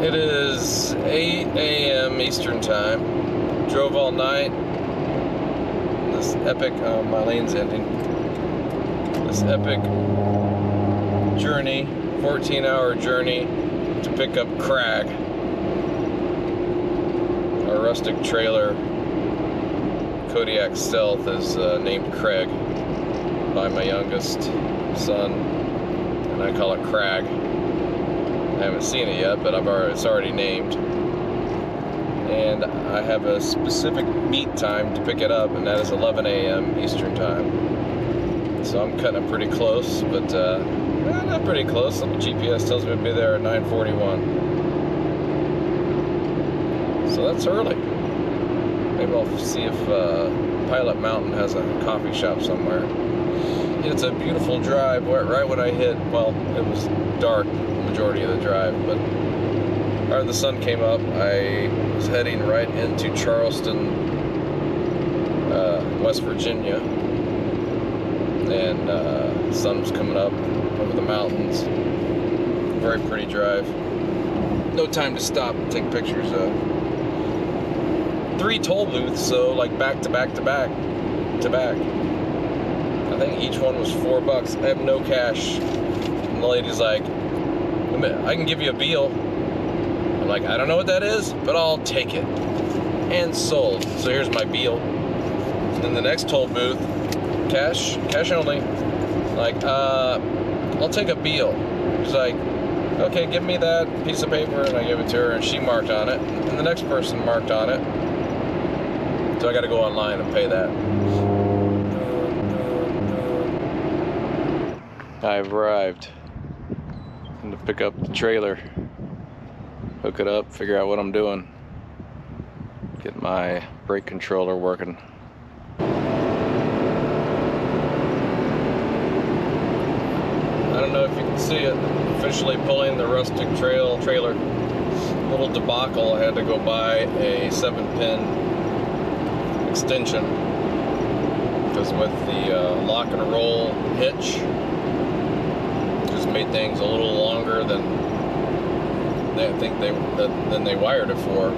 It is 8 a.m. Eastern Time. Drove all night. This epic, oh, my lane's ending. This epic journey, 14 hour journey to pick up Crag. Our rustic trailer, Kodiak Stealth, is uh, named Craig by my youngest son, and I call it Crag. I haven't seen it yet, but I've already, it's already named. And I have a specific meet time to pick it up, and that is 11 a.m. Eastern Time. So I'm cutting it pretty close, but uh, well, not pretty close. The GPS tells me to be there at 9:41. So that's early. Maybe I'll see if uh, Pilot Mountain has a coffee shop somewhere. It's a beautiful drive. Right when I hit, well, it was dark majority of the drive, but or the sun came up, I was heading right into Charleston, uh, West Virginia, and uh, the sun was coming up over the mountains. Very pretty drive. No time to stop and take pictures of. Three toll booths, so like back to back to back to back. I think each one was four bucks. I have no cash. And the lady's like, I can give you a Beal. I'm like, I don't know what that is, but I'll take it. And sold. So here's my Beal. Then the next toll booth, cash, cash only. Like, uh, I'll take a Beal. She's like, okay, give me that piece of paper, and I give it to her, and she marked on it. And the next person marked on it. So I got to go online and pay that. I've arrived to pick up the trailer, hook it up, figure out what I'm doing, get my brake controller working. I don't know if you can see it, officially pulling the rustic trail trailer. Little debacle, I had to go buy a seven pin extension because with the uh, lock and roll hitch things a little longer than they I think they than they wired it for.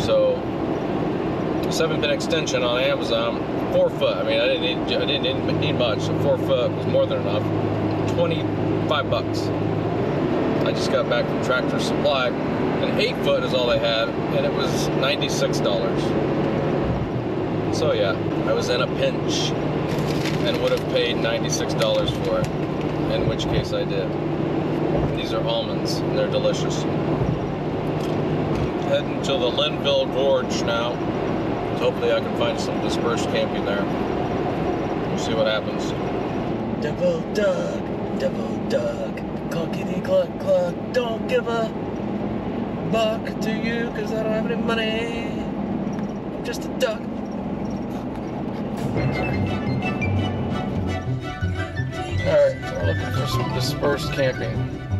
So seven pin extension on Amazon, four foot. I mean, I didn't need I didn't need, much. So four foot was more than enough. Twenty five bucks. I just got back from Tractor Supply, and eight foot is all they had, and it was ninety six dollars. So yeah, I was in a pinch and would have paid ninety six dollars for it in which case I did. These are almonds, and they're delicious. Heading to the Linville Gorge now. Hopefully I can find some dispersed camping there. We'll see what happens. Devil Doug, Devil Doug, clunkety cluck cluck, don't give a buck to you because I don't have any money. I'm just a duck. Dispersed camping.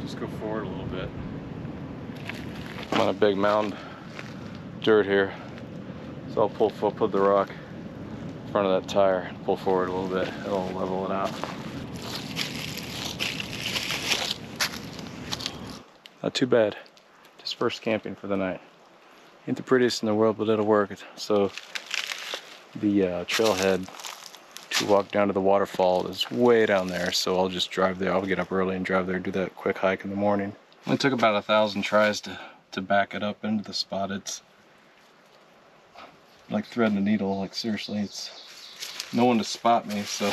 Just go forward a little bit. I'm on a big mound dirt here. So I'll pull, I'll put the rock in front of that tire, pull forward a little bit, it'll level it out. Not too bad. Dispersed camping for the night. Ain't the prettiest in the world, but it'll work. So the uh, trailhead to walk down to the waterfall is way down there. So I'll just drive there. I'll get up early and drive there, do that quick hike in the morning. It took about a thousand tries to, to back it up into the spot. It's like threading a needle. Like seriously, it's no one to spot me. So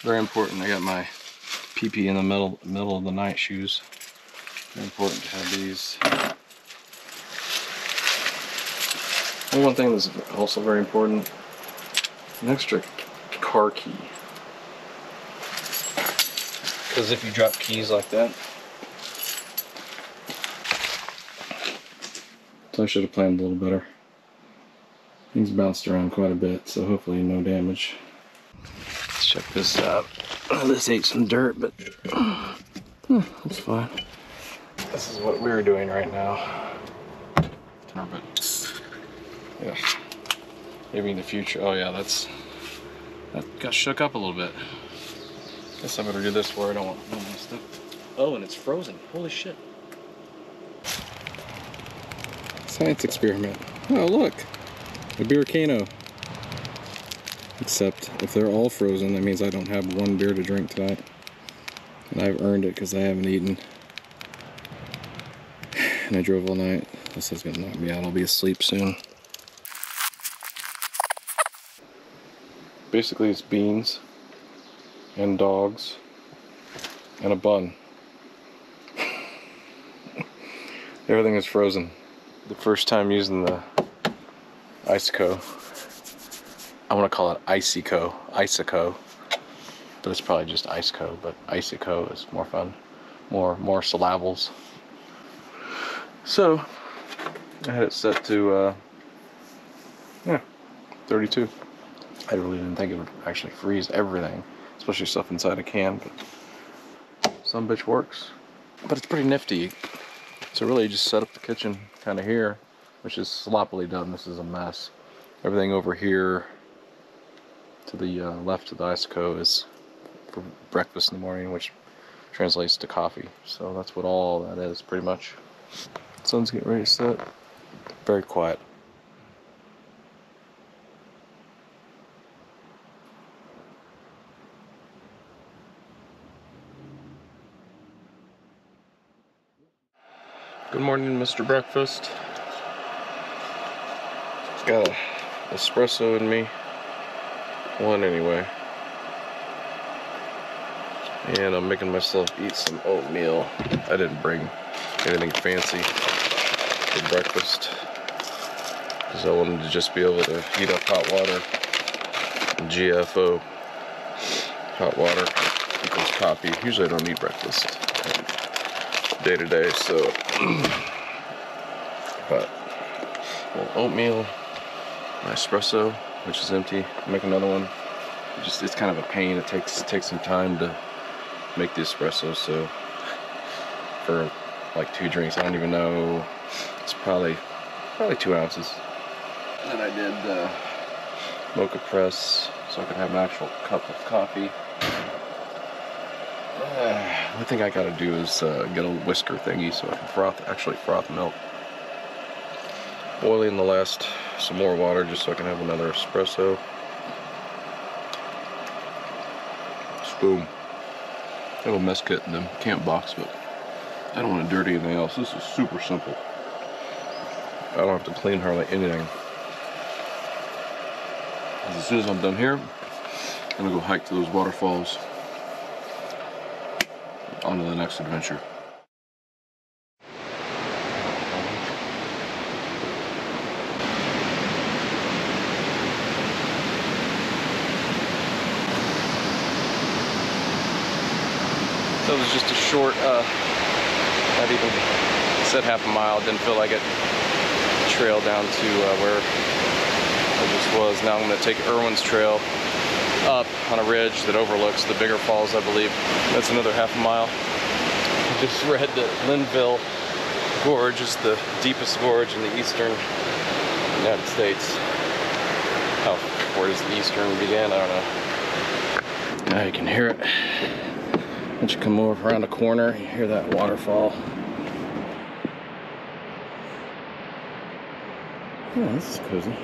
very important. I got my PP in the middle middle of the night shoes. Very important to have these. And one thing that's also very important, an extra car key. Because if you drop keys like that. So I should have planned a little better. Things bounced around quite a bit, so hopefully no damage. Let's check this out. This ate some dirt, but that's fine. This is what we're doing right now. Turbot. Yeah. Maybe in the future. Oh yeah, that's that got shook up a little bit. Guess I better do this where I don't want I don't want to step. Oh, and it's frozen. Holy shit. Science experiment. Oh look, a beer cano. Except if they're all frozen, that means I don't have one beer to drink tonight. And I've earned it because I haven't eaten. And I drove all night. This is gonna knock me out. I'll be asleep soon. Basically, it's beans and dogs and a bun. Everything is frozen. The first time using the Iceco. I want to call it Icyco, Icyco, but it's probably just Iceco. But Icyco is more fun, more more syllables. So I had it set to uh, yeah, 32. I really didn't think it would actually freeze everything, especially stuff inside a can. But some bitch works. But it's pretty nifty. So really, just set up the kitchen kind of here, which is sloppily done. This is a mess. Everything over here to the uh, left of the Iceco is for breakfast in the morning, which translates to coffee. So that's what all that is, pretty much. Sun's getting ready to set. Very quiet. Good morning, Mr. Breakfast. Got a espresso in me. One anyway. And I'm making myself eat some oatmeal. I didn't bring anything fancy for breakfast. Because I wanted to just be able to heat up hot water. GFO hot water equals coffee. Usually I don't eat breakfast day to day, so but oatmeal, my espresso, which is empty. Make another one. It just it's kind of a pain. It takes it takes some time to make the espresso. So for like two drinks, I don't even know. It's probably probably two ounces. And then I did uh, moka press, so I could have an actual cup of coffee. One thing I gotta do is uh, get a whisker thingy so I can froth, actually froth milk. Boiling the last, some more water just so I can have another espresso. I have mess kit in the camp box, but I don't want to dirty anything else. This is super simple. I don't have to clean hardly anything. As soon as I'm done here, I'm gonna go hike to those waterfalls on to the next adventure. So it was just a short, uh, not even said half a mile, didn't feel like it. Trail down to uh, where I just was. Now I'm going to take Erwin's Trail up on a ridge that overlooks the bigger falls, I believe. That's another half a mile. I just read that Linville Gorge is the deepest gorge in the eastern United States. How, where does the eastern begin? I don't know. Now you can hear it. Once you come over around the corner, you hear that waterfall. Yeah, this is cozy.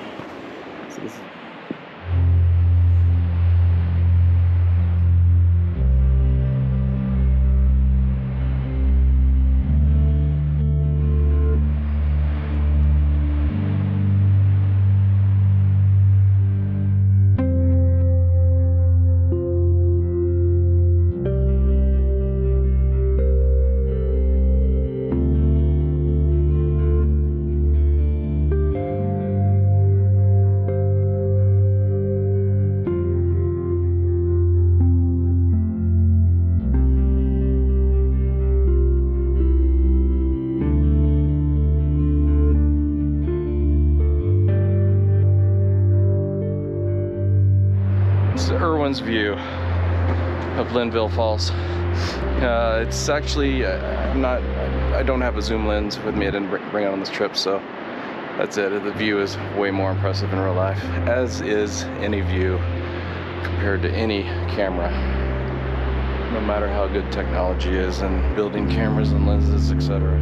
View of Linville Falls. Uh, it's actually, uh, I'm not, I don't have a zoom lens with me. I didn't bring it on this trip, so that's it. The view is way more impressive in real life, as is any view compared to any camera. No matter how good technology is and building cameras and lenses, etc.